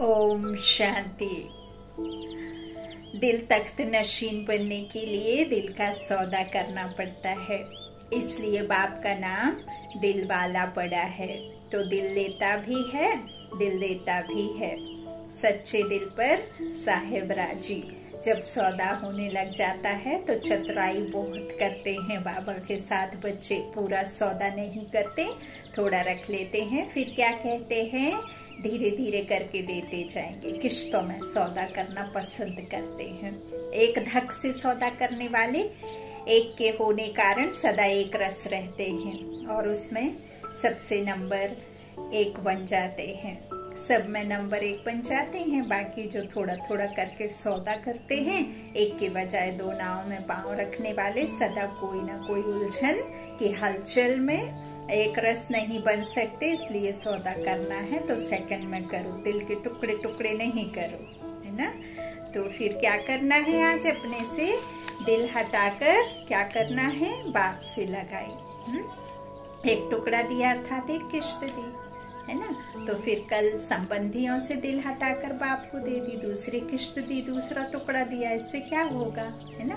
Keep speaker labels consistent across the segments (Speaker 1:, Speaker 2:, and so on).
Speaker 1: ओम शांति। दिल तख्त नशीन बनने के लिए दिल का सौदा करना पड़ता है। इसलिए बाप का नाम दिल वाला पड़ा है। तो दिल लेता भी है, दिल देता भी है। सच्चे दिल पर साहेब राज़ी। जब सौदा होने लग जाता है तो चतुराई बहुत करते हैं। बाबा के साथ बच्चे पूरा सौदा नहीं करते, थोड़ा रख लेते हैं, फिर क्या कहते हैं? धीरे धीरे करके देते जाएँगे। किश्तों में सौदा करना पसंद करते हैं। एक धक से सौदा करने वाले, एक के होने कारण सदा एक रस रहते हैं और उसमें सबसे नंबर एक बन जाते हैं। सब में नंबर एक बन जाते हैं, बाकी जो थोड़ा थोड़ा करके सौदा करते हैं, एक के बजाय दो नाव में पाँव रखने वाले, सदा कोई ना कोई उलझन की हलचल में एक रस नहीं बन सकते, इसलिए सौदा करना है तो सेकंड में करो। दिल के टुकड़े टुकड़े नहीं करो, है ना? तो फिर क्या करना है आज अपने से? दिल हटाकर क्या करना है? बाप से लगाई एक टुकड़ा दिया था एक किश्त दी, है ना? तो फिर कल संबंधियों से दिल हटाकर बाप को दे दी, दूसरी किश्त दी, दूसरा टुकड़ा दिया, इससे क्या होगा, है ना?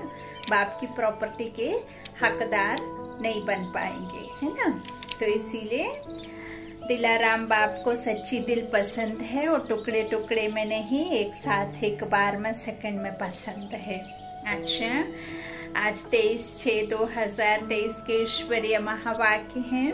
Speaker 1: बाप की प्रॉपर्टी के हकदार नहीं बन पाएँगे, है ना? तो इसीलिए दिलाराम बाप को सच्ची दिल पसंद है और टुकड़े टुकड़े में नहीं, एक साथ एक बार में सेकंड में पसंद है। अच्छा आज तेईस छह दो हज़ार तेईस के ईश्वरीय महावाक्य हैं।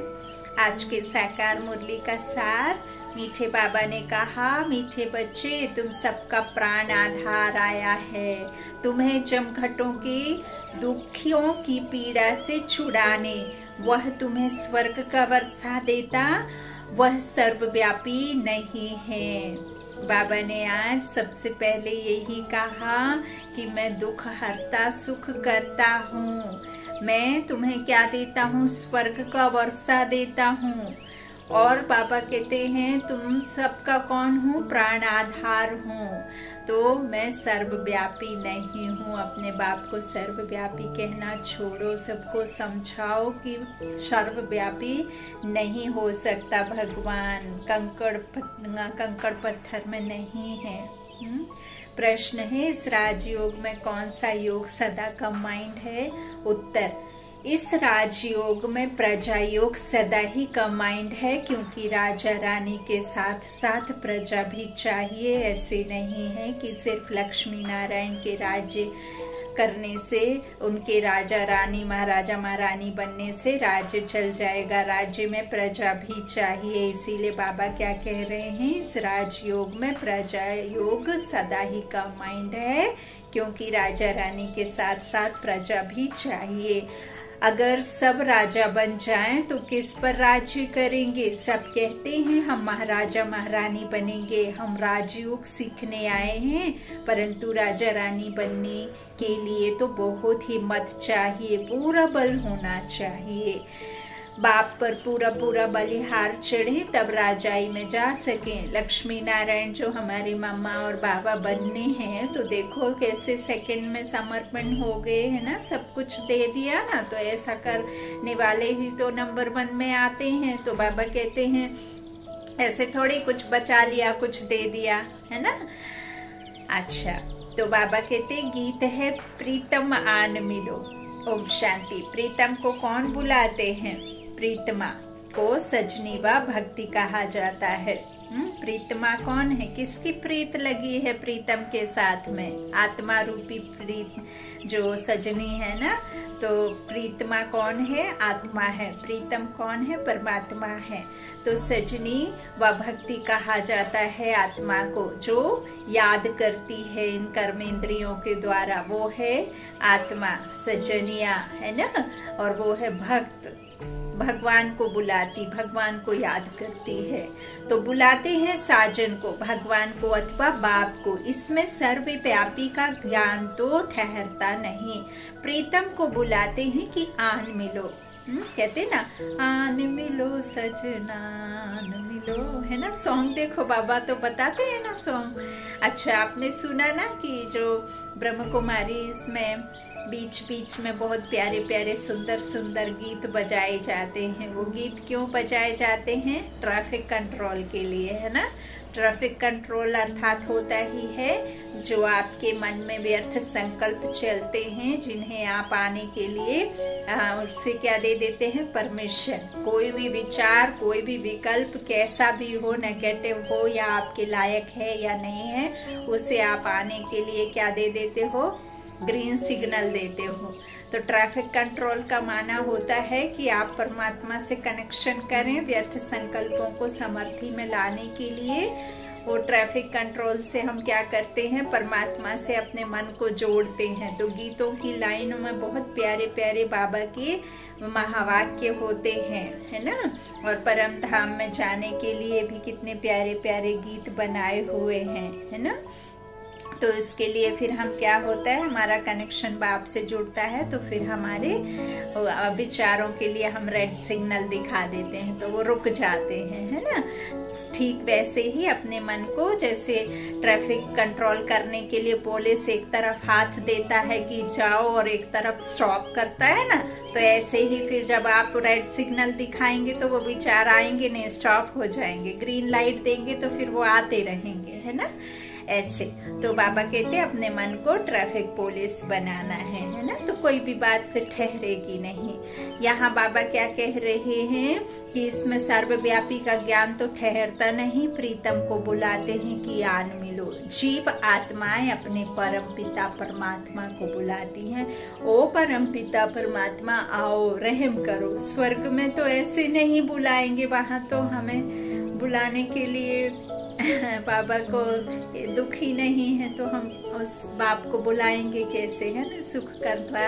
Speaker 1: आज के साकार मुरली का सार, मीठे बाबा ने कहा, मीठे बच्चे, तुम सबका प्राण आधार आया है। तुम्हें जमघटों की दुखियों की पीड़ा से छुड़ाने वह तुम्हें स्वर्ग का वर्षा देता, वह सर्वव्यापी नहीं है। बाबा ने आज सबसे पहले यही कहा कि मैं दुख हरता, सुख करता हूँ। मैं तुम्हें क्या देता हूँ? स्वर्ग का वर्षा देता हूँ। और पापा कहते हैं, तुम सबका कौन हूँ? प्राण आधार हूँ। तो मैं सर्वव्यापी नहीं हूँ। अपने बाप को सर्वव्यापी कहना छोड़ो। सबको समझाओ कि सर्वव्यापी नहीं हो सकता भगवान। कंकड़ कंकड़ पत्थर में नहीं है। हुँ? प्रश्न है, इस राजयोग में कौन सा योग सदा का माइंड है? उत्तर इस राजयोग में प्रजा योग सदा ही कमाइंड है, क्योंकि राजा रानी के साथ साथ प्रजा भी चाहिए। ऐसे नहीं है कि सिर्फ़ लक्ष्मी नारायण के राज्य करने से, उनके राजा रानी, महाराजा महारानी बनने से राज्य चल जाएगा। राज्य में प्रजा भी चाहिए। इसीलिए बाबा क्या कह रहे हैं, इस राजयोग में प्रजा योग सदा ही का माइंड है, क्योंकि राजा रानी के साथ साथ प्रजा भी चाहिए। अगर सब राजा बन जाएँ तो किस पर राज्य करेंगे? सब कहते हैं, हम महाराजा महारानी बनेंगे। हम राजयोग सीखने आए हैं, परंतु राजा रानी बनने के लिए तो बहुत हिम्मत चाहिए, पूरा बल होना चाहिए। बाप पर पूरा पूरा बलिहार चढ़े, तब राजाई में जा सके। लक्ष्मी नारायण जो हमारे मम्मा और बाबा बनने हैं तो देखो कैसे सेकंड में समर्पण हो गए, है ना? सब कुछ दे दिया ना तो ऐसा करने वाले ही तो नंबर वन में आते हैं। तो बाबा कहते हैं, ऐसे थोड़ी कुछ बचा लिया, कुछ दे दिया। है ना? अच्छा तो बाबा कहते, गीत है, प्रीतम आन मिलो। ओम शांति। प्रीतम को कौन बुलाते हैं? प्रीतमा को सजनी व भक्ति कहा जाता है। प्रीतमा कौन है? किसकी प्रीत लगी है प्रीतम के साथ में? आत्मा रूपी प्रीत जो सजनी है ना? तो प्रीतमा कौन है? आत्मा है। प्रीतम कौन है? परमात्मा है। तो सजनी व भक्ति कहा जाता है आत्मा को। जो याद करती है इन कर्मेंद्रियों के द्वारा, वो है आत्मा, सजनिया, है ना? और वो है भक्त। भगवान को बुलाती, भगवान को याद करती है। तो बुलाते हैं साजन को, भगवान को अथवा बाप को। इसमें सर्वव्यापी का ज्ञान तो ठहरता नहीं। प्रीतम को बुलाते हैं कि आन मिलो। हुँ? कहते ना, आन मिलो सजना, आन मिलो। है ना सॉन्ग देखो बाबा तो बताते हैं ना सॉन्ग अच्छा आपने सुना ना कि जो ब्रह्म कुमारी इसमें बीच बीच में बहुत प्यारे प्यारे सुंदर सुंदर गीत बजाए जाते हैं। वो गीत क्यों बजाए जाते हैं? ट्रैफ़िक कंट्रोल के लिए, है ना? ट्रैफ़िक कंट्रोल अर्थात होता ही है, जो आपके मन में व्यर्थ संकल्प चलते हैं, जिन्हें आप आने के लिए उससे क्या दे देते हैं? परमिशन। कोई भी विचार, कोई भी विकल्प, कैसा भी हो नेगेटिव हो, या आपके लायक है या नहीं है, उसे आप आने के लिए क्या दे देते हो? ग्रीन सिग्नल देते हो। तो ट्रैफ़िक कंट्रोल का माना होता है कि आप परमात्मा से कनेक्शन करें व्यर्थ संकल्पों को समर्थी में लाने के लिए। वो ट्रैफ़िक कंट्रोल से हम क्या करते हैं? परमात्मा से अपने मन को जोड़ते हैं। तो गीतों की लाइनों में बहुत प्यारे प्यारे बाबा के महावाक्य होते हैं, है ना? और परम धाम में जाने के लिए भी कितने प्यारे प्यारे गीत बनाए हुए हैं, है ना? तो इसके लिए फिर हम क्या होता है, हमारा कनेक्शन बाप से जुड़ता है तो फिर हमारे विचारों के लिए हम रेड सिग्नल दिखा देते हैं तो वो रुक जाते हैं, है ना? ठीक वैसे ही अपने मन को, जैसे ट्रैफ़िक कंट्रोल करने के लिए पुलिस एक तरफ़ हाथ देता है कि जाओ और एक तरफ़ स्टॉप करता है ना? तो ऐसे ही फिर जब आप रेड सिग्नल दिखाएँगे तो वो विचार आएँगे नहीं स्टॉप हो जाएँगे। ग्रीन लाइट देंगे तो फिर वो आते रहेंगे, है ना? ऐसे। तो बाबा कहते अपने मन को ट्रैफ़िक पुलिस बनाना है है ना? तो कोई भी बात फिर ठहरेगी नहीं। यहाँ बाबा क्या कह रहे हैं कि इसमें सर्वव्यापी का ज्ञान तो ठहरता नहीं, प्रीतम को बुलाते हैं कि आन मिलो। जीव आत्माएँ अपने परम पिता, परमात्मा को बुलाती हैं। ओ परम पिता, परमात्मा, आओ, रहम करो। स्वर्ग में तो ऐसे नहीं बुलाएँगे, वहाँ तो हमें बुलाने के लिए बाबा को दुखी नहीं है तो हम उस बाप को बुलाएँगे कैसे, है ना? सुख करना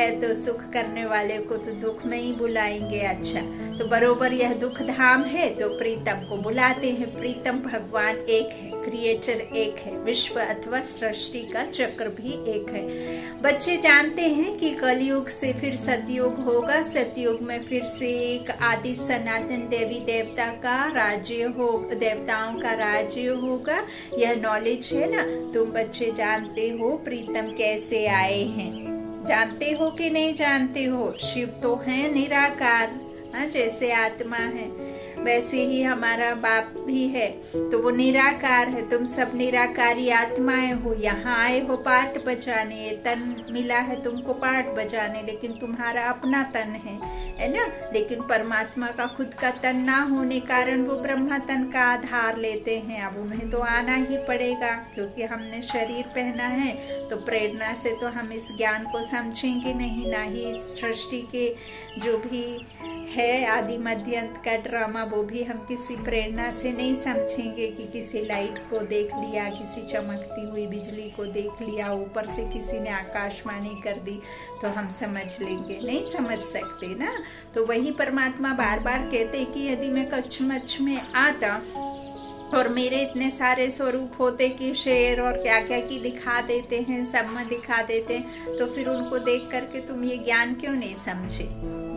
Speaker 1: है तो सुख करने वाले को तो दुख में ही बुलाएँगे अच्छा। तो बरोबर यह दुख धाम है तो प्रीतम को बुलाते हैं। प्रीतम भगवान एक है क्रिएटर एक है, विश्व अथवा सृष्टि का चक्र भी एक है। बच्चे जानते हैं कि कलयुग से फिर सतयुग होगा, सतयुग में फिर से एक आदि सनातन देवी देवता का राज्य हो, देवताओं का राज्य होगा। यह नॉलेज है ना? तुम बच्चे जानते हो प्रीतम कैसे आए हैं? जानते हो कि नहीं जानते हो? शिव तो है निराकार। हाँ जैसे आत्मा है, वैसे ही हमारा बाप भी है। तो वो निराकार है, तुम सब निराकारी आत्माएँ हो। यहाँ आए हो पाठ बजाने तन मिला है तुमको पाठ बजाने, लेकिन तुम्हारा अपना तन है है ना? लेकिन परमात्मा का खुद का तन ना होने कारण वो ब्रह्मा तन का आधार लेते हैं। अब उन्हें तो आना ही पड़ेगा, क्योंकि हमने शरीर पहना है तो प्रेरणा से तो हम इस ज्ञान को समझेंगे नहीं, ना ही इस सृष्टि के जो भी है आदि मध्य अंत का ड्रामा वो भी हम किसी प्रेरणा से नहीं समझेंगे कि किसी लाइट को देख लिया, किसी चमकती हुई बिजली को देख लिया, ऊपर से किसी ने आकाशवाणी कर दी तो हम समझ लेंगे। नहीं समझ सकते ना? तो वही परमात्मा बार बार कहते कि यदि मैं कच्छ मच्छ में आता और मेरे इतने सारे स्वरूप होते कि शेर और क्या क्या की दिखा देते हैं, सब में दिखा देते हैं तो फिर उनको देख करके तुम ये ज्ञान क्यों नहीं समझे?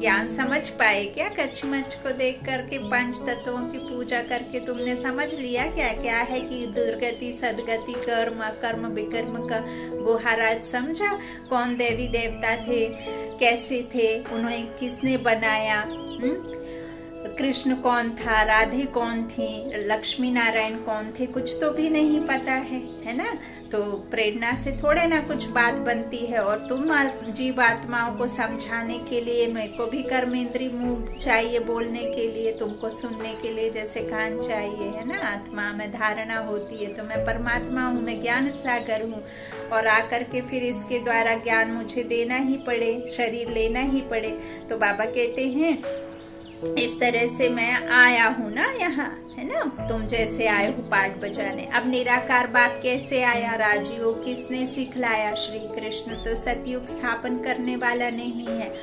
Speaker 1: ज्ञान समझ पाए क्या? कच्छ मच्छ को देख करके, पंच तत्वों की पूजा करके तुमने समझ लिया क्या? क्या है कि दुर्गति, सदगति, कर्म कर्म विकर्म का गुहाराज समझा? कौन देवी देवता थे? कैसे थे? उन्हें किसने बनाया? हुँ? कृष्ण कौन था, राधे कौन थी, लक्ष्मी नारायण कौन थे, कुछ तो भी नहीं पता है है ना? तो प्रेरणा से थोड़े ना कुछ बात बनती है और तुम जीव आत्माओं को समझाने के लिए, मेरे को भी कर्मेंद्री मुँह चाहिए बोलने के लिए, तुमको सुनने के लिए जैसे कान चाहिए, है ना? आत्मा में धारणा होती है तो मैं परमात्मा हूँ, मैं ज्ञान सागर हूँ और आकर के फिर इसके द्वारा ज्ञान मुझे देना ही पड़े, शरीर लेना ही पड़े। तो बाबा कहते हैं इस तरह से मैं आया हूँ ना यहाँ, है ना? तुम जैसे आए हो पाठ बजाने। अब निराकार बाप कैसे आया? राजयोग किसने सिखलाया? श्री कृष्ण तो सतयुग स्थापन करने वाला नहीं है।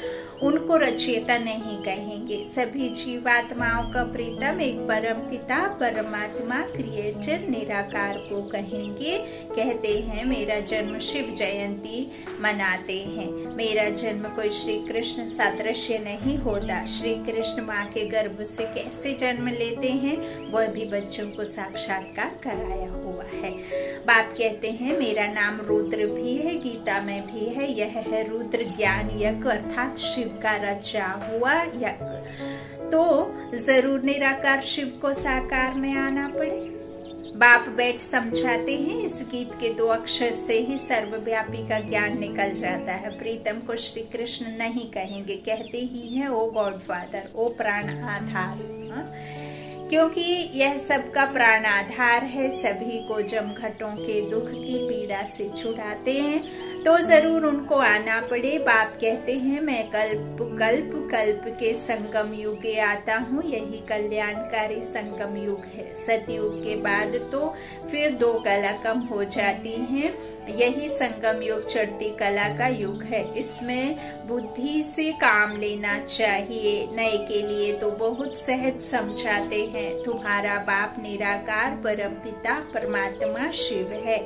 Speaker 1: उनको रचयिता नहीं कहेंगे। सभी जीवात्माओं का प्रीतम एक परम पिता, परमात्मा क्रिएटर निराकार को कहेंगे। कहते हैं, मेरा जन्म शिव जयंती मनाते हैं। मेरा जन्म कोई श्री कृष्ण सादृश्य नहीं होता। श्री कृष्ण माँ के गर्भ से कैसे जन्म लेते हैं, वह भी बच्चों को साक्षात्कार कराया हुआ है। बाप कहते हैं, मेरा नाम रुद्र भी है, गीता में भी है। यह है रुद्र ज्ञान यज्ञ, अर्थात शिव का रचा हुआ यज्ञ तो ज़रूर निराकार शिव को साकार में आना पड़े। बाप बैठ समझाते हैं, इस गीत के दो अक्षर से ही सर्वव्यापी का ज्ञान निकल जाता है। प्रीतम को श्री कृष्ण नहीं कहेंगे, कहते ही हैं, ओ गॉड फादर ओ प्राण आधार। हा? क्योंकि यह सबका प्राण आधार है, सभी को जमघटों के दुख की पीड़ा से छुड़ाते हैं। तो ज़रूर उनको आना पड़े। बाप कहते हैं, मैं कल्प कल्प कल्प के संगम युगे आता हूँ। यही कल्याणकारी संगम युग है। सतयुग के बाद तो फिर दो कला कम हो जाती हैं। यही संगम युग चढ़ती कला का युग है। इसमें बुद्धि से काम लेना चाहिए। नए के लिए तो बहुत सहज समझाते हैं। तुम्हारा बाप निराकार परम पिता परमात्मा शिव है।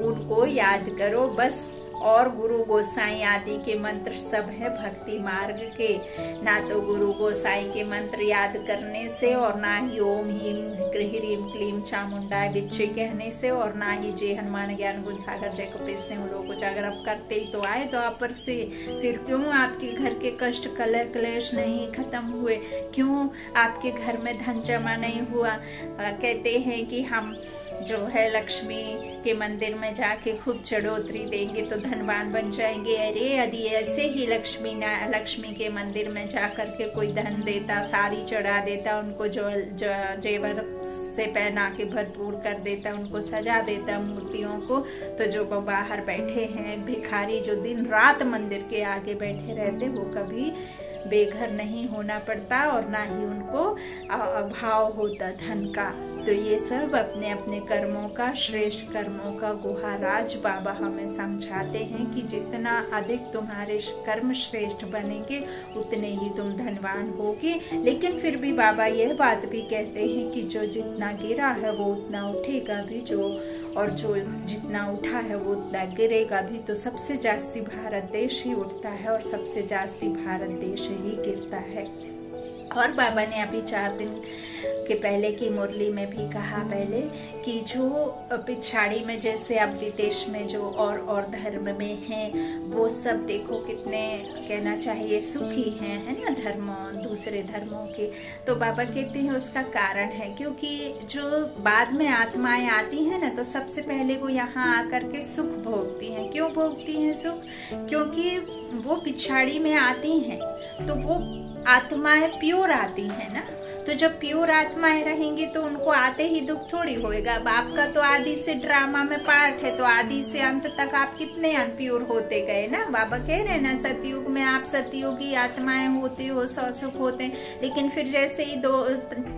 Speaker 1: उनको याद करो, बस और गुरु गोसाई आदि के मंत्र सब है भक्ति मार्ग के। ना तो गुरु गोसाई के मंत्र याद करने से और ना ही ओम हीम ह्रीम क्लीम चामुंडा बिच्छे कहने से और ना ही जय हनुमान ज्ञान गुण सागर जय कपेश ने लोग कुछ अगर आप करते ही तो आए तो आप से। फिर क्यों आपके घर के कष्ट, कलह, क्लेश नहीं खत्म हुए? क्यों आपके घर में धन जमा नहीं हुआ? कहते हैं कि हम जो है लक्ष्मी के मंदिर में जाके खूब चढ़ोतरी देंगे तो धनवान बन जाएँगे। अरे यदि ऐसे ही लक्ष्मी ना लक्ष्मी के मंदिर में जा करके कोई धन देता साड़ी चढ़ा देता उनको जो, जो जेवर से पहना के भरपूर कर देता उनको सजा देता मूर्तियों को तो जो बाहर बैठे हैं भिखारी जो दिन रात मंदिर के आगे बैठे रहते वो कभी बेघर नहीं होना पड़ता और ना ही उनको अभाव होता धन का। तो ये सब अपने अपने कर्मों का, श्रेष्ठ कर्मों का गुहा राज बाबा हमें समझाते हैं कि जितना अधिक तुम्हारे कर्म श्रेष्ठ बनेंगे, उतने ही तुम धनवान होगे। लेकिन फिर भी बाबा यह बात भी कहते हैं कि जो जितना गिरा है, वो उतना उठेगा भी। जो और जो जितना उठा है, वो उतना गिरेगा भी। तो सबसे जास्ती भारत देश ही उठता है और सबसे जास्ती भारत देश ही गिरता है। और बाबा ने अभी चार दिन के पहले की मुरली में भी कहा पहले कि जो पिछाड़ी में जैसे अब विदेश में जो और और धर्म में हैं, वो सब देखो कितने कहना चाहिए सुखी हैं, है ना, धर्म, दूसरे धर्मों के। तो बाबा कहते हैं उसका कारण है, क्योंकि जो बाद में आत्माएँ आती हैं ना तो सबसे पहले वो यहाँ आकर के सुख भोगती हैं। क्यों भोगती हैं सुख? क्योंकि वो पिछाड़ी में आती हैं तो वो आत्माएँ प्योर आती हैं ना? तो जब प्योर आत्माएँ रहेंगी तो उनको आते ही दुख थोड़ी होएगा। बाप का तो आदि से ड्रामा में पार्ट है तो आदि से अंत तक आप कितने अनप्योर होते गए ना? बाबा कह रहे ना, सतयुग में आप सतयुगी आत्माएँ होती हो सौ सुख होते हैं। लेकिन फिर जैसे ही दो,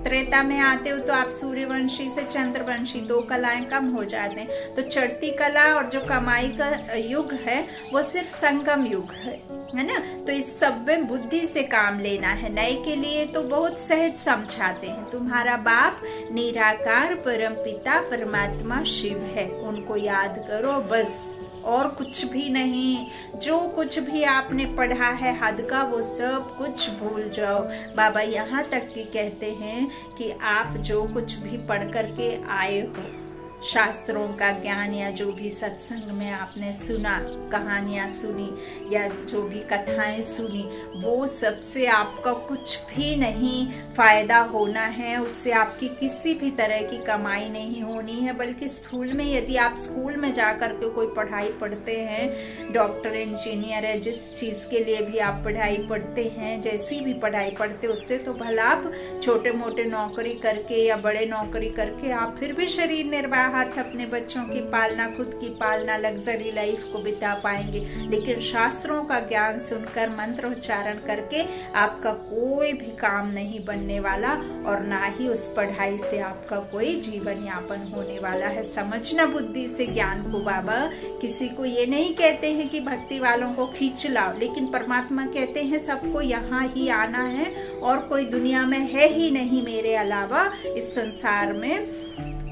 Speaker 1: त्रेता में आते हो तो आप सूर्यवंशी से चंद्रवंशी, दो कलाएँ कम हो जाते हैं। तो चढ़ती कला और जो कमाई का युग है, वो सिर्फ़ संगम युग है है ना? तो इस सब में बुद्धि से काम लेना है। नए के लिए तो बहुत सहज समझाते हैं। तुम्हारा बाप निराकार परम पिता परमात्मा शिव है। उनको याद करो, बस। और कुछ भी नहीं। जो कुछ भी आपने पढ़ा है, हद का वो सब कुछ भूल जाओ। बाबा यहाँ तक कि कहते हैं कि आप जो कुछ भी पढ़ करके आए हो शास्त्रों का ज्ञान या जो भी सत्संग में आपने सुना, कहानियाँ सुनी या जो भी कथाएँ सुनी, वो सबसे आपका कुछ भी नहीं फ़ायदा होना है। उससे आपकी किसी भी तरह की कमाई नहीं होनी है, बल्कि स्कूल में यदि आप स्कूल में जाकर के कोई पढ़ाई पढ़ते हैं, डॉक्टर, इंजीनियर है, जिस चीज़ के लिए भी आप पढ़ाई पढ़ते हैं, जैसी भी पढ़ाई पढ़ते उससे तो भला आप छोटे मोटे नौकरी करके या बड़े नौकरी करके आप फिर भी शरीर निर्वाह हाथ अपने बच्चों की पालना, खुद की पालना लग्जरी लाइफ को बिता पाएँगे। लेकिन शास्त्रों का ज्ञान सुनकर मंत्र उच्चारण करके आपका कोई भी काम नहीं बनने वाला और ना ही उस पढ़ाई से आपका कोई जीवन यापन होने वाला है। समझना बुद्धि से ज्ञान को, बाबा। किसी को ये नहीं कहते हैं कि भक्ति वालों को खींच लाओ, लेकिन परमात्मा कहते हैं, सबको यहाँ ही आना है और कोई दुनिया में है ही नहीं मेरे अलावा। इस संसार में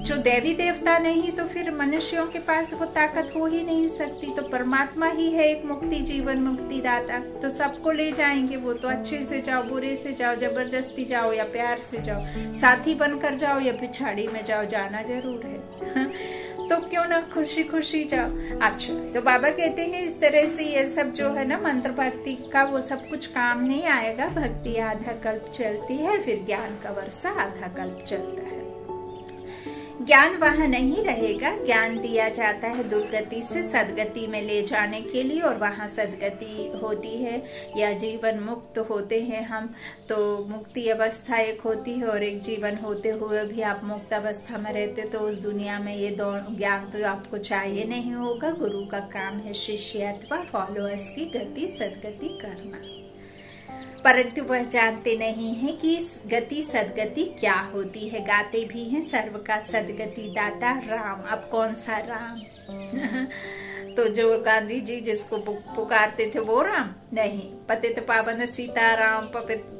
Speaker 1: जो देवी देवता नहीं तो फिर मनुष्यों के पास वो ताकत हो ही नहीं सकती। तो परमात्मा ही है एक मुक्ति जीवन मुक्ति दाता तो सबको ले जाएँगे वो। तो अच्छे से जाओ, बुरे से जाओ, ज़बरदस्ती जाओ या प्यार से जाओ, साथी बनकर जाओ या पिछाड़ी में जाओ, जाना ज़रूर है। तो क्यों ना खुशी खुशी जाओ। अच्छा तो बाबा कहते हैं इस तरह से ये सब जो है ना, मंत्र भक्ति का वो सब कुछ काम नहीं आएगा। भक्ति आधा कल्प चलती है, फिर ज्ञान का वर्षा आधा कल्प चलता है। ज्ञान वहाँ नहीं रहेगा। ज्ञान दिया जाता है दुर्गति से सदगति में ले जाने के लिए और वहाँ सदगति होती है या जीवन मुक्त होते हैं हम। तो मुक्ति अवस्था एक होती है और एक जीवन होते हुए भी आप मुक्त अवस्था में रहते तो उस दुनिया में ये ज्ञान तो आपको चाहिए नहीं होगा। गुरु का काम है शिष्य अथवा फॉलोअर्स की गति, सदगति करना परंतु वह जानते नहीं है कि गति सदगति क्या होती है। गाते भी हैं, सर्व का सदगति दाता राम। अब कौन सा राम? तो जो गांधी जी जिसको पुकारते थे वो राम? नहीं। पतित पावन सीताराम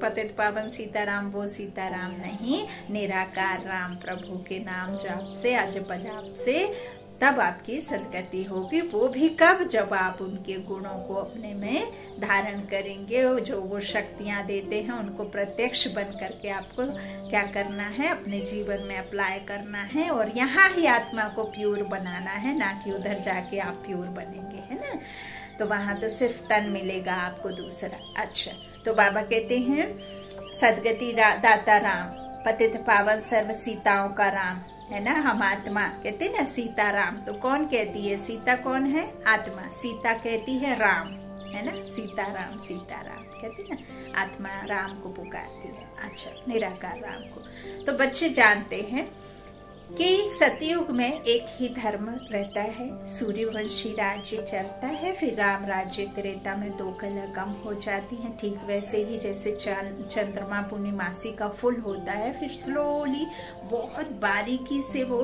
Speaker 1: पतित पावन सीताराम, वो सीताराम नहीं। निराकार राम प्रभु के नाम जाप से अज पजाप से तब आपकी सदगति होगी। वो भी कब? जब आप उनके गुणों को अपने में धारण करेंगे जो वो शक्तियाँ देते हैं, उनको प्रत्यक्ष बन करके आपको क्या करना है? अपने जीवन में अप्लाई करना है, और यहाँ ही आत्मा को प्योर बनाना है, ना कि उधर जाके आप प्योर बनेंगे, है ना? तो वहाँ तो सिर्फ़ तन मिलेगा आपको दूसरा। अच्छा तो बाबा कहते हैं, सदगति दाता राम, पतित पावन सर्व सीताओं का राम। है ना? हम आत्मा कहते हैं ना, सीता राम। तो कौन कहती है? सीता कौन है? आत्मा। सीता कहती है राम। है ना? सीता राम सीता राम। कहती ना? आत्मा राम को पुकारती है। अच्छा निराकार राम को। तो बच्चे जानते हैं कि सतयुग में एक ही धर्म रहता है। सूर्यवंशी राज्य चलता है, फिर राम राज्य त्रेता में दो कलर कम हो जाती हैं। ठीक वैसे ही जैसे चंद्रमा पूर्णिमासी का फुल होता है, फिर स्लोली बहुत बारीकी से वो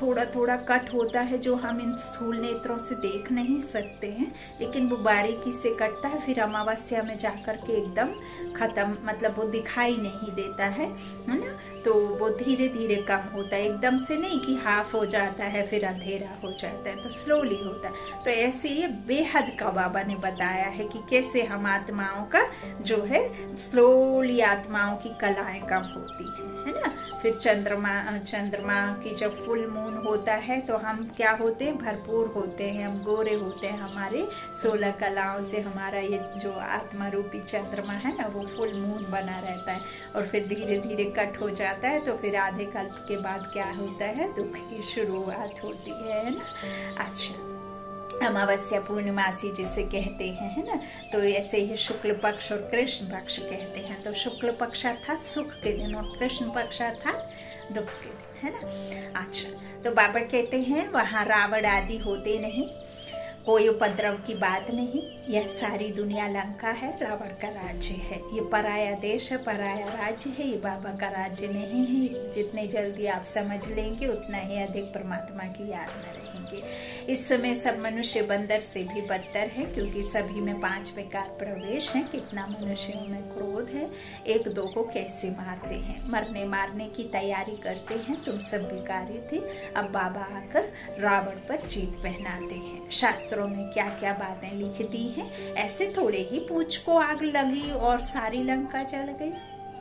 Speaker 1: थोड़ा थोड़ा कट होता है जो हम इन स्थूल नेत्रों से देख नहीं सकते हैं, लेकिन वो बारीकी से कटता है, फिर अमावस्या में जाकर के एकदम खत्म मतलब वो दिखाई नहीं देता है है ना? तो वो धीरे धीरे कम होता है, एकदम से नहीं कि हाफ़ हो जाता है, फिर अंधेरा हो जाता है तो स्लोली होता है। तो ऐसे ये बेहद का बाबा ने बताया है कि कैसे हम आत्माओं का जो है स्लोली आत्माओं की कलाएँ कम होती है। है ना? फिर चंद्रमा चंद्रमा की जब फुल मून होता है तो हम क्या होते हैं? भरपूर होते हैं, हम गोरे होते हैं हमारे सोलह कलाओं से। हमारा ये जो आत्मा रूपी चंद्रमा है ना, वो फुल मून बना रहता है। और फिर धीरे धीरे कट हो जाता है तो फिर आधे कल्प के बाद क्या होता है? दुख की शुरुआत होती है ना? अच्छा। अमावस्या पूर्णिमासी जिसे कहते हैं, है ना? तो ऐसे ही शुक्ल पक्ष और कृष्ण पक्ष कहते हैं। तो शुक्ल पक्ष अर्थात सुख के दिन और कृष्ण पक्ष अर्थात दुख के दिन, है ना? अच्छा तो बाबा कहते हैं, वहाँ रावण आदि होते नहीं। कोई उपद्रव की बात नहीं, यह सारी दुनिया लंका है, रावण का राज्य है। ये पराया देश है, पराया राज्य है, ये बाबा का राज्य नहीं है। जितने जल्दी आप समझ लेंगे, उतना ही अधिक परमात्मा की याद में रहेंगे। इस समय सब मनुष्य बंदर से भी बदतर है, क्योंकि सभी में पाँच प्रकार प्रवेश है। कितना मनुष्यों में क्रोध है, एक दो को कैसे मारते हैं? मरने मारने की तैयारी करते हैं, तुम सब बेकारी थे। अब बाबा आकर रावण पर जीत पहनाते हैं। शास्त्र शास्त्रों में क्या क्या बातें लिख दी हैं, ऐसे थोड़े ही पूछ को आग लगी और सारी लंका जल गई।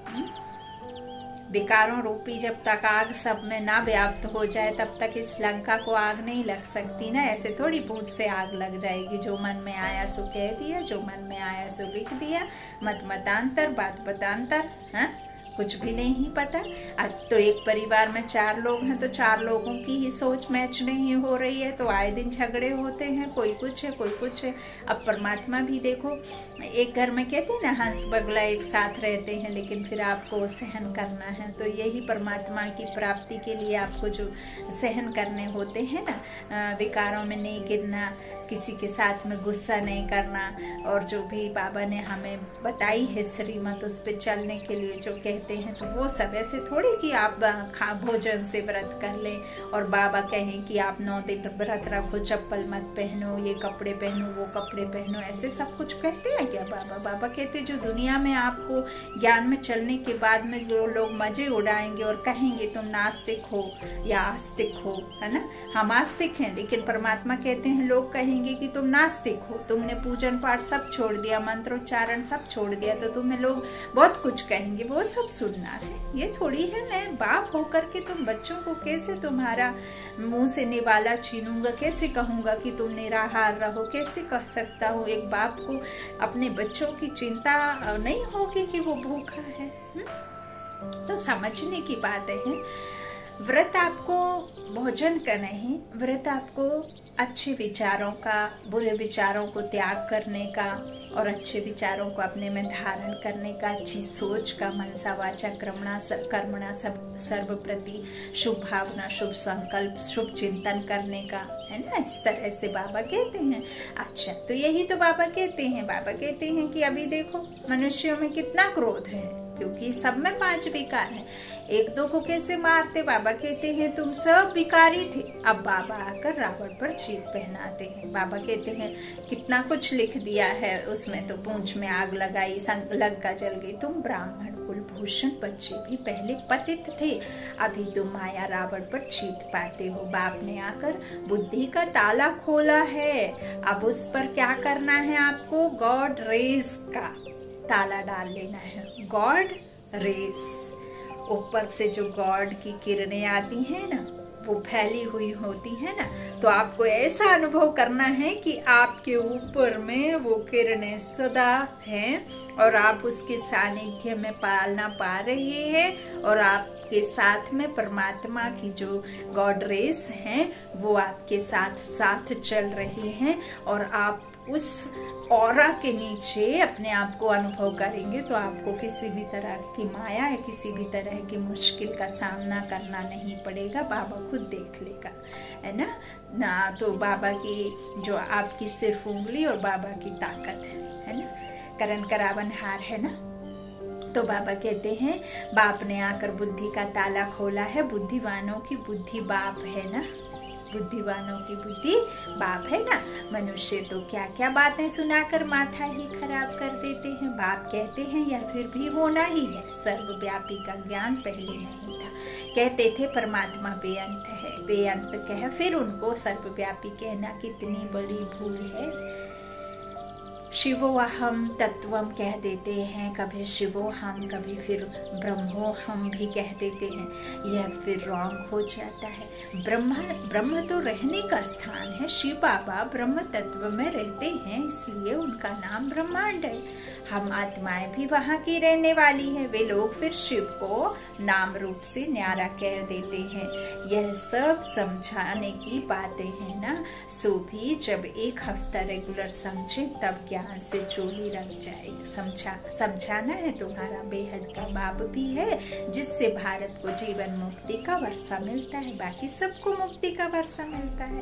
Speaker 1: हम्म। विकारों रूपी जब तक आग सब में ना व्याप्त हो जाए, तब तक इस लंका को आग नहीं लग सकती ना। ऐसे थोड़ी पूछ से आग लग जाएगी, जो मन में आया सो कह दिया, जो मन में आया सो लिख दिया। मत मतांतर, बात बतांतर, है? कुछ भी नहीं पता। अब तो एक परिवार में चार लोग हैं तो चार लोगों की ही सोच मैच नहीं हो रही है। तो आए दिन झगड़े होते हैं, कोई कुछ है, कोई कुछ है। अब परमात्मा भी देखो, एक घर में कहते हैं ना, हंस बगला एक साथ रहते हैं, लेकिन फिर आपको सहन करना है। तो यही परमात्मा की प्राप्ति के लिए आपको जो सहन करने होते हैं ना विकारों में नहीं गिरना किसी के साथ में गुस्सा नहीं करना और जो भी बाबा ने हमें बताई है श्रीमत, उस पर चलने के लिए जो कहते हैं तो वो सब ऐसे थोड़ी कि आप खा, भोजन से व्रत कर लें। और बाबा कहें कि आप नौ दिन व्रत रखो, चप्पल मत पहनो, ये कपड़े पहनो, वो कपड़े पहनो, ऐसे सब कुछ कहते हैं क्या बाबा? बाबा कहते जो दुनिया में आपको ज्ञान में चलने के बाद में जो लोग मज़े उड़ाएँगे और कहेंगे, तुम नास्तिक हो या आस्तिक हो है ना? हम आस्तिक हैं, लेकिन परमात्मा कहते हैं, लोग कहेंगे कहेंगे कि तुम नास्तिक हो, तुमने पूजन पाठ सब छोड़ दिया, मंत्रोच्चारण सब छोड़ दिया तो तुम्हें लोग बहुत कुछ कहेंगे, वो सब सुनना है ये थोड़ी है, मैं बाप होकर के तुम बच्चों को कैसे तुम्हारा मुँह से निवाला छीनूँगा, कैसे कहूँगा कि तुम निराहार रहो, कैसे कह सकता हूँ, एक बाप को अपने बच्चों की चिंता नहीं होगी कि वो भूखा है हुँ? तो समझने की बात है व्रत आपको भोजन का नहीं, व्रत आपको अच्छे विचारों का, बुरे विचारों को त्याग करने का और अच्छे विचारों को अपने में धारण करने का, अच्छी सोच का, मनसा वाचा, क्रमणा कर्मणा सब सर्व प्रति शुभ भावना, शुभ संकल्प, शुभ चिंतन करने का, है ना? इस तरह से बाबा कहते हैं। अच्छा तो यही तो बाबा कहते हैं। बाबा कहते हैं कि अभी देखो, मनुष्यों में कितना क्रोध है। क्योंकि सब में पाँच विकार हैं। एक दो को कैसे मारते? बाबा कहते हैं, तुम सब विकारी थे। अब बाबा आकर रावण पर जीत पहनाते हैं। बाबा कहते हैं, कितना कुछ लिख दिया है, उसमें तो पूंछ में आग लगाई लंका जल गई। तुम ब्राह्मण कुलभूषण बच्चे भी पहले पतित थे। अभी तुम माया रावण पर जीत पाते हो। बाप ने आकर बुद्धि का ताला खोला है। अब उस पर क्या करना है आपको? गॉड रेस का ताला डाल लेना है। गॉड रेस। ऊपर से जो गॉड की किरणें आती हैं ना, वो फैली हुई होती है ना तो आपको ऐसा अनुभव करना है कि आपके ऊपर में वो किरणें सदा हैं और आप उसके सानिध्य में पालना पा रहे हैं और आपके साथ में परमात्मा की जो गॉड रेस हैं, वो आपके साथ साथ चल रही हैं और आप उस और के नीचे अपने आप को अनुभव करेंगे तो आपको किसी भी तरह की माया या किसी भी तरह की मुश्किल का सामना करना नहीं पड़ेगा, बाबा खुद देख लेगा, है ना? ना तो बाबा की जो आपकी सिर्फ़ उंगली और बाबा की ताकत है है ना? करण करावन हार है ना? तो बाबा कहते हैं, बाप ने आकर बुद्धि का ताला खोला है, बुद्धिवानों की बुद्धि बाप है ना? बुद्धिवानों की बुद्धि बाप है ना? मनुष्य तो क्या क्या बातें सुनाकर माथा ही खराब कर देते हैं, बाप कहते हैं या फिर भी होना ही है। सर्वव्यापी का ज्ञान पहले नहीं था। कहते थे, परमात्मा बेअंत है। बेअंत कह फिर उनको सर्वव्यापी कहना कितनी बड़ी भूल है। शिवो हम तत्वम कह देते हैं। कभी शिवो हम, कभी फिर ब्रह्मो हम भी कह देते हैं। यह फिर रॉन्ग हो जाता है। ब्रह्म ब्रह्म तो रहने का स्थान है। शिव बाबा ब्रह्म तत्व में रहते हैं, इसलिए उनका नाम ब्रह्मांड है। हम आत्माएँ भी वहाँ की रहने वाली हैं। वे लोग फिर शिव को नाम रूप से न्यारा कह देते हैं। यह सब समझाने की बातें हैं ना? सो भी जब एक हफ़्ता रेगुलर समझे, तब क्या ज्ञान से चोली रख जाए। समझा, समझाना है तुम्हारा बेहद का बाप भी है, जिससे भारत को जीवन मुक्ति का वर्षा मिलता है, बाकी सबको मुक्ति का वर्षा मिलता है।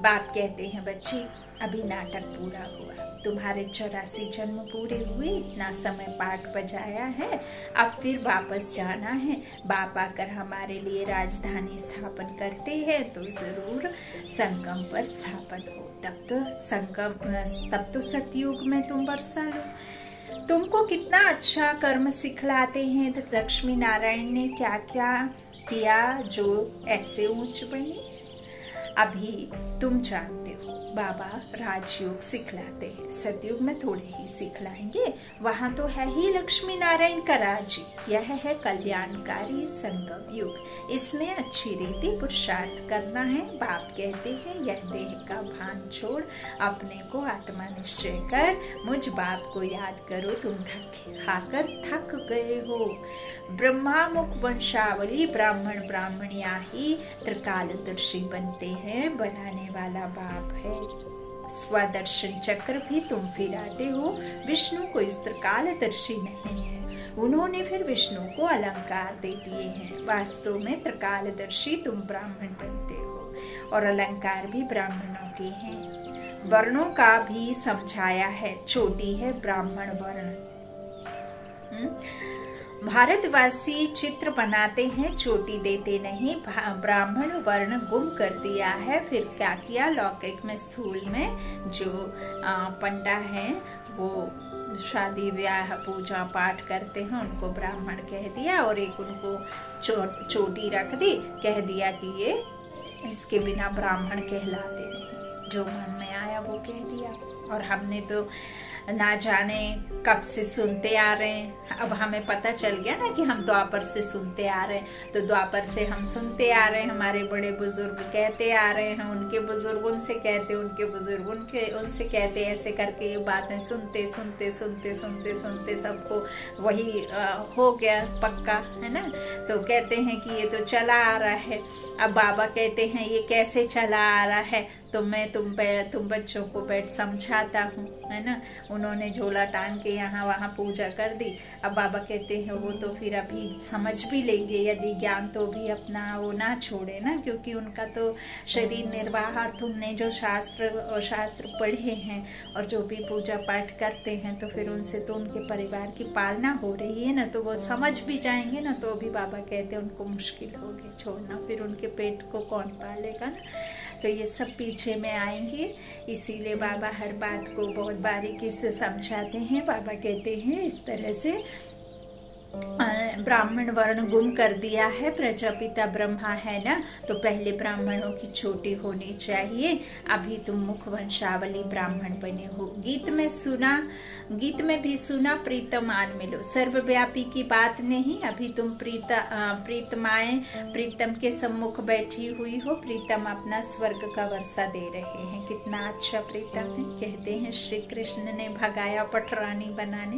Speaker 1: बाप कहते हैं, बच्ची अभी नाटक पूरा हुआ। तुम्हारे चौरासी जन्म पूरे हुए इतना समय पाठ बजाया है। अब फिर वापस जाना है। बाप आकर हमारे लिए राजधानी स्थापन करते हैं तो ज़रूर संगम पर स्थापन हो। तब तो संगम, तब तो सतयुग में तुम बरसा लो। तुमको कितना अच्छा कर्म सिखलाते हैं। तो लक्ष्मी नारायण ने क्या क्या किया जो ऐसे ऊंच बने? अभी तुम जानते बाबा राजयोग सिखलाते हैं। सतयुग में थोड़े ही सिखलाएँगे वहाँ तो है ही लक्ष्मी नारायण का राज्य। यह है कल्याणकारी संगम युग। इसमें अच्छी रीति पुरुषार्थ करना है। बाप कहते हैं, यह देह का भान छोड़ अपने को आत्मा निश्चय कर। मुझ बाप को याद करो, तुम धक्के खाकर थक गए हो। ब्रह्मा मुख वंशावली ब्राह्मण ब्राह्मणिया ही त्रिकालदर्शी बनते हैं। बनाने वाला बाप है स्वदर्शन चक्र भी तुम फिराते हो। विष्णु को इस त्रिकालदर्शी नहीं है। उन्होंने फिर विष्णु को अलंकार दे दिए हैं। वास्तव में त्रिकालदर्शी तुम ब्राह्मण बनते हो और अलंकार भी ब्राह्मणों के हैं। वर्णों का भी समझाया है। छोटी है ब्राह्मण वर्ण। हम्म? भारतवासी चित्र बनाते हैं चोटी देते नहीं ब्राह्मण वर्ण गुम कर दिया है फिर क्या किया? लौकिक में स्थूल में जो पंडा है वो शादी ब्याह पूजा पाठ करते हैं उनको ब्राह्मण कह दिया और एक उनको चो, चोटी रख दी कह दिया कि ये इसके बिना ब्राह्मण कहलाते नहीं। जो मन में आया वो कह दिया। और हमने तो ना जाने कब से सुनते आ रहे हैं। अब हमें पता चल गया ना कि हम द्वापर से सुनते आ रहे हैं। तो द्वापर से हम सुनते आ रहे हैं हमारे बड़े बुज़ुर्ग कहते आ रहे हैं उनके बुज़ुर्ग उनसे कहते उनके बुज़ुर्ग उनके उनसे कहते ऐसे करके ये बातें सुनते सुनते सुनते सुनते सुनते सबको वही आ, हो गया पक्का है ना? तो कहते हैं कि ये तो चला आ रहा है। अब बाबा कहते हैं ये कैसे चला आ रहा है? तो मैं तुम तुम बच्चों को बैठ समझाता हूँ, है ना? उन्होंने झोला टांग के यहाँ वहाँ पूजा कर दी। अब बाबा कहते हैं, वो तो फिर अभी समझ भी लेंगे, यदि ज्ञान तो भी अपना वो ना छोड़े ना, क्योंकि उनका तो शरीर निर्वाह। तुमने जो शास्त्र और शास्त्र पढ़े हैं और जो भी पूजा पाठ करते हैं तो फिर उनसे तो उनके परिवार की पालना हो रही है ना तो वो समझ भी जाएँगे ना तो अभी बाबा कहते हैं, उनको मुश्किल होगी छोड़ना। फिर उनके पेट को कौन पालेगा ना? तो ये सब पीछे में आएँगे। इसीलिए बाबा हर बात को बहुत बारीकी से समझाते हैं। बाबा कहते हैं, इस तरह से ब्राह्मण वर्ण गुम कर दिया है, प्रजापिता ब्रह्मा है ना? तो पहले ब्राह्मणों की छोटी होनी चाहिए। अभी तुम मुख वंशावली ब्राह्मण बने हो। गीत में सुना गीत में भी सुना प्रीतमान मिलो। सर्वव्यापी की बात नहीं, अभी तुम प्रीता प्रीतमाए, प्रीतम के सम्मुख बैठी हुई हो। प्रीतम अपना स्वर्ग का वर्षा दे रहे हैं। कितना अच्छा प्रीतम है। कहते हैं श्री कृष्ण ने भगाया पटरानी बनाने।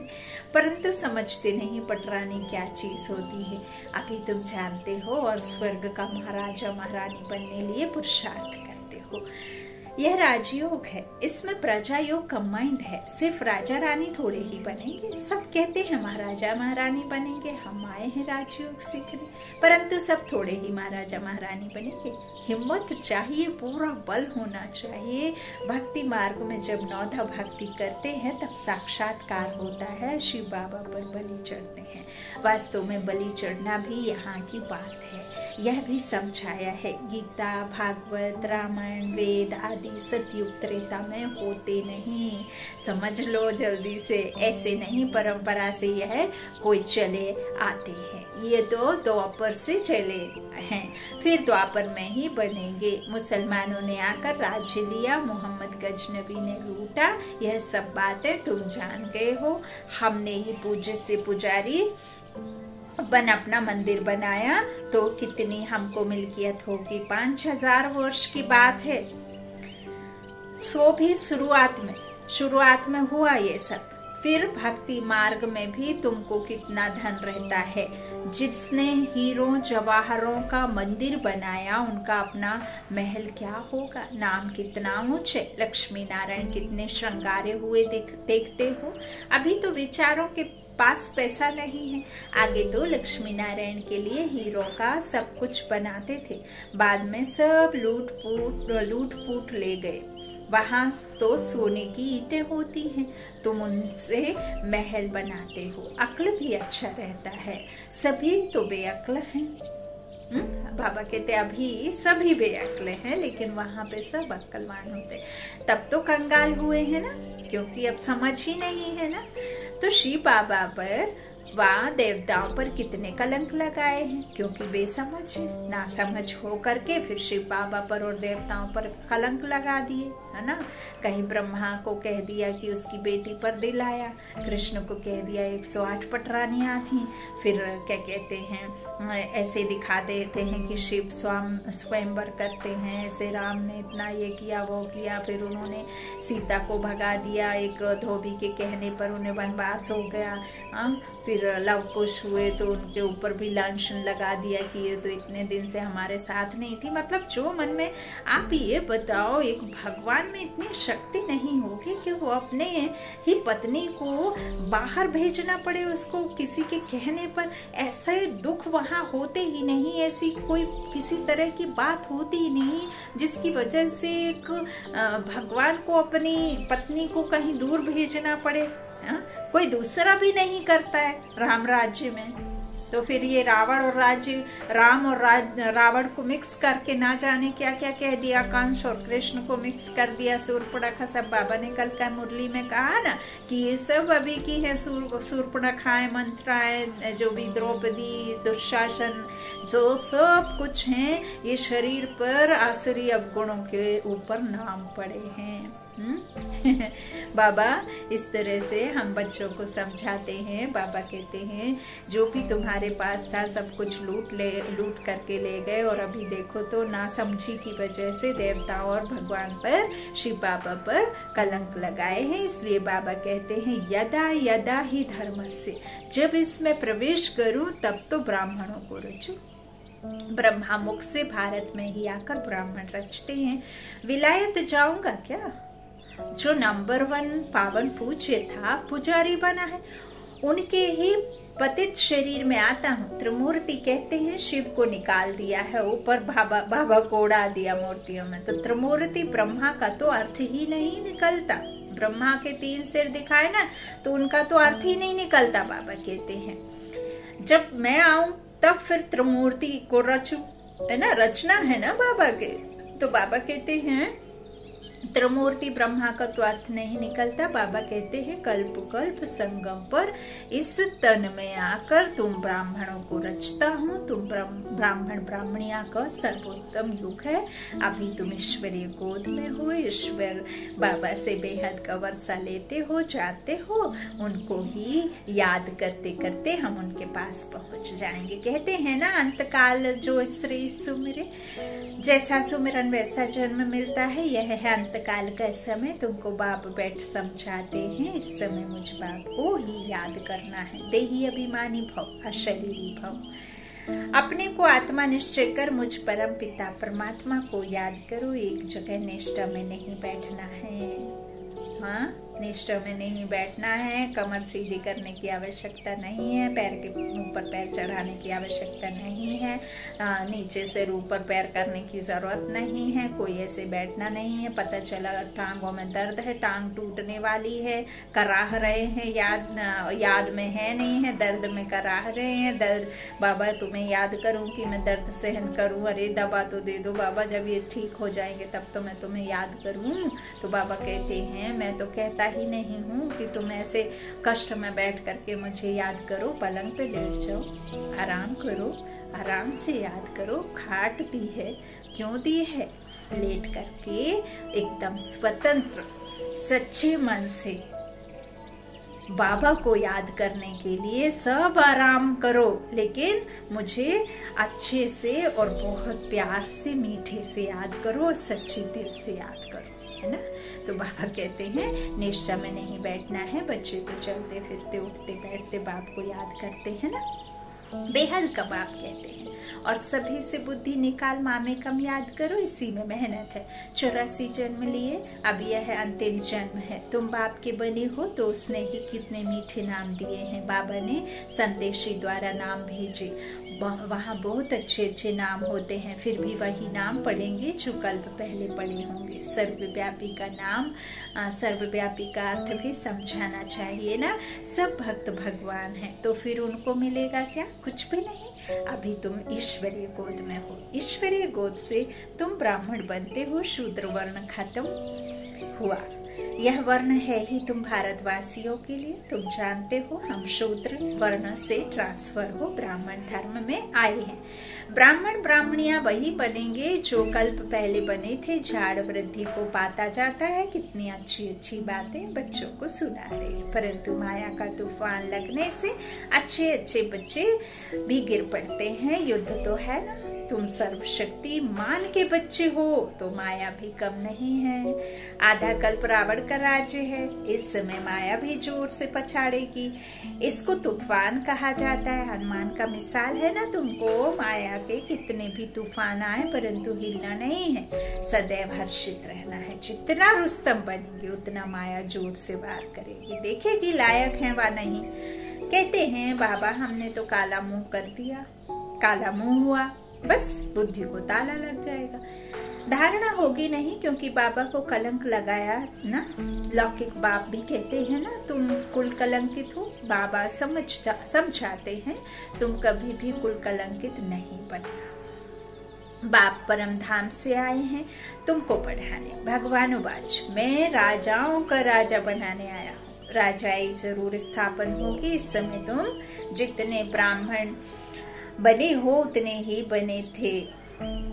Speaker 1: परंतु समझते नहीं पटरानी क्या चीज़ होती है। अभी तुम जानते हो, और स्वर्ग का महाराजा, महारानी बनने लिए पुरुषार्थ करते हो। यह राजयोग है। इसमें प्रजा योग कम्बाइंड है। सिर्फ़ राजा रानी थोड़े ही बनेंगे। सब कहते हैं, महाराजा, महारानी बनेंगे। हम आए हैं राजयोग सीखने। परंतु सब थोड़े ही महाराजा, महारानी बनेंगे। हिम्मत चाहिए, पूरा बल होना चाहिए। भक्ति मार्ग में जब नौधा भक्ति करते हैं, तब साक्षात्कार होता है। शिव बाबा पर बलि चढ़ते हैं। वास्तव में बलि चढ़ना भी यहाँ की बात है। यह भी समझाया है। गीता, भागवत, रामायण, वेद आदि सतयुग त्रेता में होते नहीं। समझ लो जल्दी से। ऐसे नहीं, परंपरा से यह कोई चले, आते हैं। ये तो द्वापर से चले हैं। फिर द्वापर में ही बनेंगे। मुसलमानों ने आकर राज्य लिया। मोहम्मद गजनबी ने लूटा। यह सब बातें तुम जान गए हो। हमने ही पूज्य से पुजारी बन अपना मंदिर बनाया तो कितनी हमको मिल्कियत होगी। पाँच हज़ार वर्ष की बात है। सो भी शुरुआत में शुरुआत में हुआ ये सब। फिर भक्ति मार्ग में भी तुमको कितना धन रहता है। जिसने हीरो जवाहरों का मंदिर बनाया उनका अपना महल क्या होगा? नाम कितना ऊँचे? लक्ष्मी नारायण कितने श्रृंगारे हुए देख, देखते हो? अभी तो विचारों के पास पैसा नहीं है। आगे तो लक्ष्मी नारायण के लिए हीरो का सब कुछ बनाते थे। बाद में सब लूट फूट लूट फूट ले गए। वहाँ तो सोने की ईटें होती हैं। तुम उनसे महल बनाते हो। अक्ल भी अच्छा रहता है। सभी तो बेअक्ल हैं। हम्म? बाबा कहते अभी सभी बेअक्ल हैं, लेकिन वहाँ पे सब अक्लवान होते तब तो कंगाल हुए हैं ना। क्योंकि अब समझ ही नहीं है ना। तो शिव बाबा पर वहाँ देवताओं पर कितने कलंक लगाए हैं। क्योंकि बेसमझ है। ना समझ हो करके फिर शिव बाबा पर और देवताओं पर कलंक लगा दिए है ना? कहीं ब्रह्मा को कह दिया कि उसकी बेटी पर दिल आया कृष्ण को कह दिया 108 पटरानियाँ थी फिर क्या कहते हैं ऐसे दिखा देते हैं कि शिव स्वयं स्वयंवर करते हैं। ऐसे राम ने इतना ये किया वो किया फिर उन्होंने सीता को भगा दिया। एक धोबी के कहने पर उन्हें वनवास हो गया? हाँ, फिर लव कुश हुए तो उनके ऊपर भी लांछन लगा दिया कि ये तो इतने दिन से हमारे साथ नहीं थी मतलब जो मन में आप ये बताओ, एक भगवान में इतनी शक्ति नहीं होगी कि वो अपने ही पत्नी को बाहर भेजना पड़े, उसको किसी के कहने पर ऐसे दुख वहाँ होते ही नहीं, ऐसी कोई किसी तरह की बात होती ही नहीं, जिसकी वजह से एक भगवान को अपनी पत्नी को कहीं दूर भेजना पड़े, हा? कोई दूसरा भी नहीं करता है राम राज्य में तो फिर ये रावण और राज्य राम और राज, रावण को मिक्स करके ना जाने क्या क्या कह दिया कंस और कृष्ण को मिक्स कर दिया सूर्पणखा सब बाबा ने कल का मुरली में कहा ना कि ये सब अभी की है सूर सूर्पणखाएँ मंत्राएँ जो भी द्रौपदी दुशासन जो सब कुछ है ये शरीर पर आसुरी अवगुणों के ऊपर नाम पड़े हैं? बाबा, इस तरह से हम बच्चों को समझाते हैं, बाबा कहते हैं, जो भी तुम्हारे पास था, सब कुछ लूट ले, लूट करके ले गए और अभी देखो तो ना समझी की वजह से देवता और भगवान पर, शिव बाबा पर कलंक लगाए हैं। इसलिए बाबा कहते हैं, यदा यदा ही धर्म से जब इसमें प्रवेश करूँ, तब तो ब्राह्मणों को रचू। ब्रह्मा मुख से भारत में ही आकर ब्राह्मण रचते हैं। विलायत जाऊँगा क्या? जो नंबर वन पावन पूज्य था, पुजारी बना है। उनके ही पतित शरीर में आता हूँ। त्रिमूर्ति कहते हैं, शिव को निकाल दिया है, ऊपर बाबा बाबा को उड़ा दिया मूर्तियों में। तो त्रिमूर्ति ब्रह्मा का तो अर्थ ही नहीं निकलता। ब्रह्मा के तीन सिर दिखाए ना तो उनका तो अर्थ ही नहीं निकलता, बाबा कहते हैं। जब मैं आऊँ, तब फिर त्रिमूर्ति को रचू, है ना, रचना है ना बाबा के? तो बाबा कहते हैं त्रिमूर्ति ब्रह्मा का तो अर्थ नहीं निकलता। बाबा कहते हैं, कल्प कल्प संगम पर इस तन में आकर तुम ब्राह्मणों को रचता हूँ। तुम ब्राह्मण ब्राह्मणिया का सर्वोत्तम युग है। अभी तुम ईश्वरीय गोद में हो। ईश्वर बाबा से बेहद का वर्षा लेते हो, जाते हो। उनको ही याद करते करते हम उनके पास पहुँच जाएँगे। कहते हैं ना, अंतकाल जो स्त्री सुमिरे, जैसा सुमिरन वैसा जन्म मिलता है। यह है अंतकाल का समय तुमको बाप बैठ समझाते हैं। इस समय मुझ बाप को ही याद करना है। देही अभिमानी भव अशरीरी भव। अपने को आत्मा निश्चय कर मुझ परम पिता परमात्मा को याद करो। एक जगह निष्ठा में नहीं बैठना है। हाँ? निष्ठा में नहीं बैठना है कमर सीधी करने की आवश्यकता नहीं है पैर के ऊपर पैर चढ़ाने की आवश्यकता नहीं है आ, नीचे से ऊपर पैर करने की ज़रूरत नहीं है कोई ऐसे बैठना नहीं है पता चला टांगों में दर्द है टांग टूटने वाली है कराह रहे हैं याद याद में है नहीं है दर्द में कराह रहे हैं दर्द बाबा तुम्हें याद करूँ कि मैं दर्द सहन करूँ अरे दवा तो दे दो बाबा जब ये ठीक हो जाएँगे तब तो मैं तुम्हें याद करूँ तो बाबा कहते हैं मैं तो कहता ही नहीं हूँ कि तुम ऐसे कष्ट में बैठ करके मुझे याद करो, पलंग पे बैठ जाओ। आराम करो, आराम से याद करो, खाट दी है, क्यों दी है? लेट करके एकदम स्वतंत्र, सच्चे मन से बाबा को याद करने के लिए सब आराम करो। लेकिन मुझे अच्छे से और बहुत प्यार से, मीठे से याद करो और सच्ची दिल से याद करो। है ना? तो बाबा कहते हैं निष्ठा में नहीं बैठना है, बच्चे तो चलते फिरते, उठते बैठते बाप को याद करते हैं ना? बेहद का बाप कहते हैं। और सभी से बुद्धि निकाल मामे कम याद करो, इसी में मेहनत है। चौरासी जन्म लिए, अब यह है अंतिम जन्म है। तुम बाप के बने हो तो उसने ही कितने मीठे नाम दिए हैं। बाबा ने संदेशी द्वारा नाम भेजे। वहाँ बहुत अच्छे अच्छे नाम होते हैं। फिर भी वही नाम पढ़ेंगे जो कल्प पहले पढ़े होंगे। सर्वव्यापी का नाम सर्वव्यापी का अर्थ भी समझाना चाहिए ना? सब भक्त भगवान हैं। तो फिर उनको मिलेगा क्या? कुछ भी नहीं। अभी तुम ईश्वरीय गोद में हो। ईश्वरीय गोद से तुम ब्राह्मण बनते हो, शूद्र वर्ण खत्म हुआ। यह वर्ण है ही तुम भारतवासियों के लिए। तुम जानते हो, हम शूद्र वर्ण से ट्रांसफ़र हो, ब्राह्मण धर्म में आए हैं। ब्राह्मण ब्राह्मणिया वही बनेंगे जो कल्प पहले बने थे। झाड़ वृद्धि को पाता जाता है। कितनी अच्छी अच्छी बातें बच्चों को सुना दे परंतु माया का तूफ़ान लगने से अच्छे अच्छे बच्चे भी गिर पड़ते हैं। युद्ध तो है ना। तुम सर्वशक्ति मान के बच्चे हो तो माया भी कम नहीं है। आधा कल्प रावण का राज्य है, इस समय माया भी ज़ोर से पछाड़ेगी। इसको तूफ़ान कहा जाता है। हनुमान का मिसाल है ना तुमको? माया के कितने भी तूफ़ान आए, परंतु हिलना नहीं है। सदैव हर्षित रहना है। जितना रुस्तम बनेंगे, उतना माया ज़ोर से वार करेगी। देखेगी लायक है व नहीं? कहते हैं, बाबा, हमने तो काला मुँह कर दिया। काला मुँह हुआ। बस बुद्धि को ताला लग जाएगा। धारणा होगी नहीं, क्योंकि बाबा को कलंक लगाया ना। लौकिक बाप भी कहते हैं ना, तुम कुल कलंकित हो, बाबा समझ समझाते हैं, तुम कभी भी कुल कलंकित नहीं बनना। बाप परम धाम से आए हैं, तुमको पढ़ाने। भगवान उबाच मैं राजाओं का राजा बनाने आया हूँ। राजाई ज़रूर स्थापन होगी इस समय तुम जितने ब्राह्मण बने हो उतने ही बने थे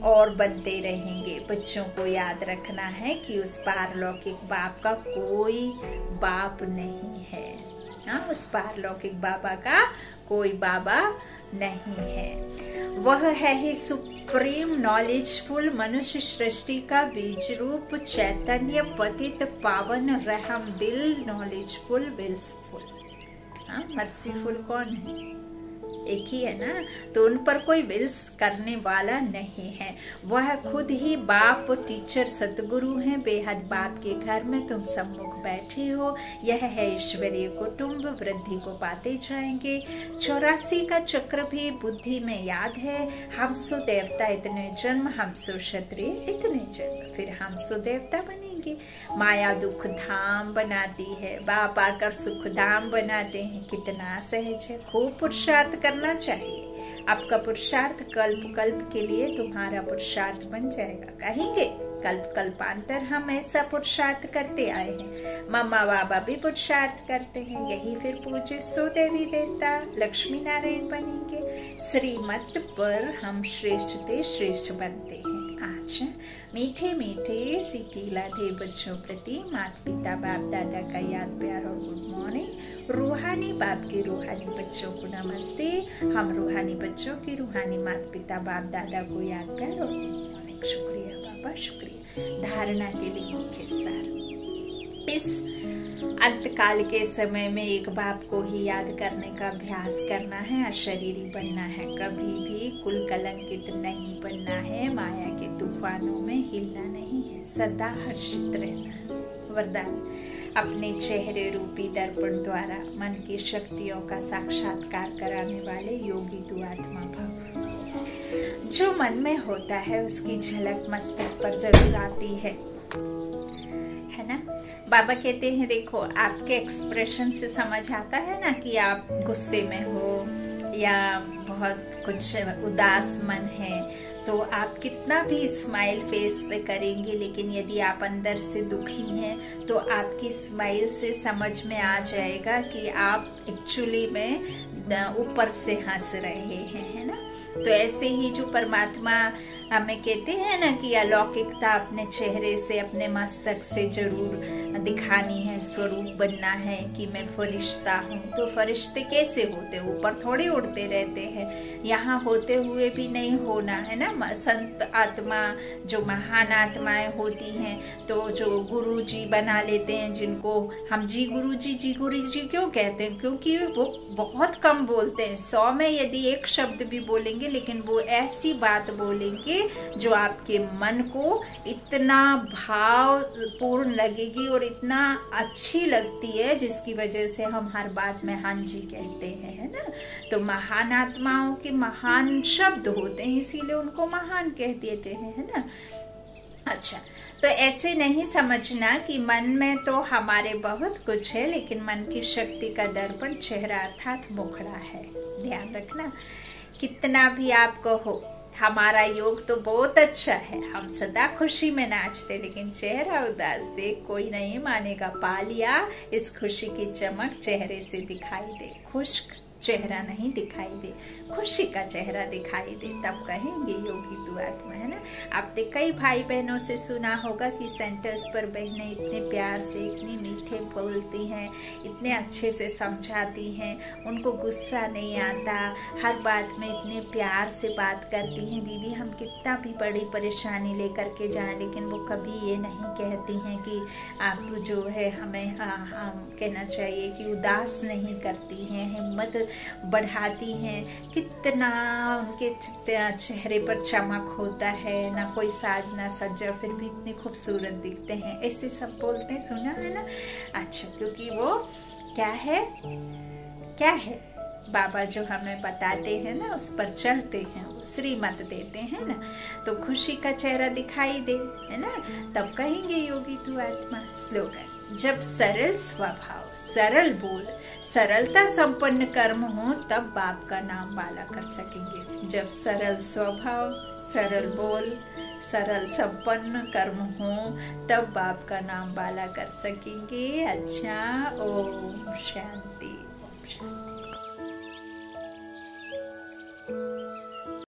Speaker 1: और बनते रहेंगे। बच्चों को याद रखना है कि उस पारलौकिक बाप का कोई बाप नहीं है। ना उस पारलौकिक बाबा का कोई बाबा नहीं है। वह है ही सुप्रीम नॉलेजफुल मनुष्य सृष्टि का बीज रूप चैतन्य पतित पावन रहम दिल नॉलेजफुल विल्सफुल। मर्सीफुल कौन है? एक ही है ना? तो उन पर कोई विल्स करने वाला नहीं है। वह खुद ही बाप टीचर सतगुरु हैं। बेहद बाप के घर में तुम सम्मुख बैठे हो। यह है ईश्वरीय कुटुंब, वृद्धि को पाते जाएँगे। चौरासी का चक्र भी बुद्धि में याद है। हम सो देवता इतने जन्म, हम सो क्षत्रिय इतने जन्म। फिर हम सो देवता बनेंगे माया दुख धाम बनाती है, बाप आकर सुख धाम बनाते हैं। कितना सहज है, खूब पुरुषार्थ करना चाहिए। आपका पुरुषार्थ कल्प कल्प के लिए तुम्हारा पुरुषार्थ बन जाएगा। कहेंगे कल्प कल्पांतर हम ऐसा पुरुषार्थ करते आए हैं। मम्मा बाबा भी पुरुषार्थ करते हैं। यही फिर पूजे सो देवी देवता लक्ष्मी नारायण बनेंगे। श्रीमत पर हम श्रेष्ठ थे श्रेष्ठ बनते हैं। आज मीठे मीठे सिकीला थे बच्चों प्रति माता पिता बाप दादा का याद प्यार और गुड मॉर्निंग रूहानी बाप के रूहानी बच्चों को नमस्ते हम रूहानी बच्चों के रूहानी माता पिता बाप दादा को याद प्यार और गुड मॉर्निंग शुक्रिया बाबा शुक्रिया धारणा के लिए मुख्य सार इस अंतकाल के समय में एक बाप को ही याद करने का अभ्यास करना है, अशरीरी बनना है, कभी भी कुल कलंकित नहीं बनना है, माया के तूफानों में हिलना नहीं है, सदा हर्षित रहना वरदान, अपने चेहरे रूपी दर्पण द्वारा मन की शक्तियों का साक्षात्कार कराने वाले योगी दुआत्मा भव। जो मन में होता है, उसकी झलक मस्तक पर ज़रूर आती है। बाबा कहते हैं, देखो, आपके एक्सप्रेशन से समझ आता है ना कि आप गुस्से में हो या बहुत कुछ उदास मन है तो आप कितना भी स्माइल फेस पे करेंगे, लेकिन यदि आप अंदर से दुखी हैं तो आपकी स्माइल से समझ में आ जाएगा कि आप एक्चुअली में ऊपर से हंस रहे हैं, है ना? तो ऐसे ही जो परमात्मा हमें कहते हैं ना कि अलौकिकता अपने चेहरे से, अपने मस्तक से ज़रूर दिखानी है, स्वरूप बनना है कि मैं फरिश्ता हूँ। तो फरिश्ते कैसे होते? ऊपर थोड़े उड़ते रहते हैं। यहाँ होते हुए भी नहीं होना, है ना? संत आत्मा, जो महान आत्माएँ होती हैं तो जो गुरु जी बना लेते हैं, जिनको हम जी गुरु जी जी गुरु जी क्यों कहते हैं? क्योंकि वो बहुत कम बोलते हैं। सौ में यदि एक शब्द भी बोलेंगे, लेकिन वो ऐसी बात बोलेंगे जो आपके मन को इतना भावपूर्ण लगेगी और इतना अच्छी लगती है, जिसकी वजह से हम हर बात में हाँ जी कहते हैं, है ना? तो महान आत्माओं के महान शब्द होते हैं, इसीलिए उनको महान कह देते हैं, है ना? अच्छा तो ऐसे नहीं समझना कि मन में तो हमारे बहुत कुछ है, लेकिन मन की शक्ति का दर्पण चेहरा अर्थात मुखड़ा है। ध्यान रखना, कितना भी आपको हो हमारा योग तो बहुत अच्छा है। हम सदा खुशी में नाचते, लेकिन चेहरा उदास देख कोई नहीं मानेगा। पालिया इस खुशी की चमक चेहरे से दिखाई दे। खुश्क चेहरा नहीं दिखाई दे। खुशी का चेहरा दिखाई दे तब कहेंगे योगी तू आत्मा है ना? आपने कई भाई बहनों से सुना होगा कि सेंटर्स पर बहनें इतने प्यार से इतनी मीठे बोलती हैं इतने अच्छे से समझाती हैं उनको गुस्सा नहीं आता हर बात में इतने प्यार से बात करती हैं। दीदी हम कितना भी बड़ी परेशानी लेकर के जाएँ लेकिन वो कभी ये नहीं कहती हैं कि आप जो है हमें आ, आ, कहना चाहिए कि उदास नहीं करती हैं हिम्मत बढ़ाती हैं कितना उनके चेहरे पर चमक होता है, ना कोई साज, ना सज्जा, फिर भी इतने खूबसूरत दिखते हैं। ऐसे सब बोलते हैं, सुना है ना? अच्छा क्योंकि वो क्या है? क्या है? बाबा जो हमें बताते हैं ना, उस पर चलते हैं, वो श्रीमत देते हैं ना तो खुशी का चेहरा दिखाई दे, है ना? तब कहेंगे, योगी, तू आत्मा स्लोगन जब सरल स्वभाव सरल बोल। सरलता संपन्न कर्म हो, तब बाप का नाम वाला कर सकेंगे। जब सरल स्वभाव, सरल बोल, सरल संपन्न कर्म हो, तब बाप का नाम वाला कर सकेंगे। अच्छा ओम शांति। ओम शांति।